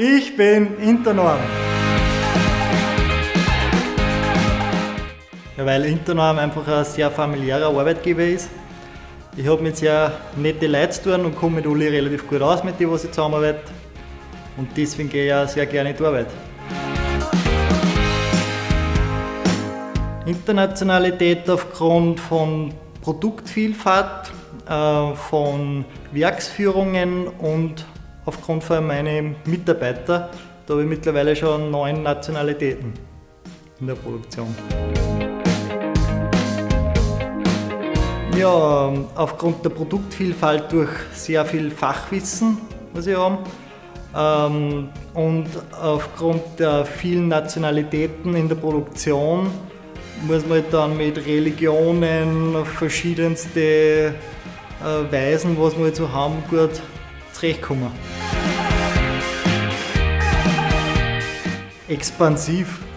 Ich bin Internorm. Ja, weil Internorm einfach ein sehr familiärer Arbeitgeber ist. Ich habe mit sehr nette Leuten zu tun und komme mit alle relativ gut aus, mit denen ich zusammenarbeite. Und deswegen gehe ich auch sehr gerne in die Arbeit. Internationalität aufgrund von Produktvielfalt, äh, von Werksführungen und aufgrund von meinen Mitarbeitern. Da habe ich mittlerweile schon neun Nationalitäten in der Produktion. Ja, aufgrund der Produktvielfalt durch sehr viel Fachwissen, was ich habe. Ähm, und aufgrund der vielen Nationalitäten in der Produktion muss man dann mit Religionen, verschiedenste äh, Weisen, was wir so haben, gut zurechtkommen. Expansiv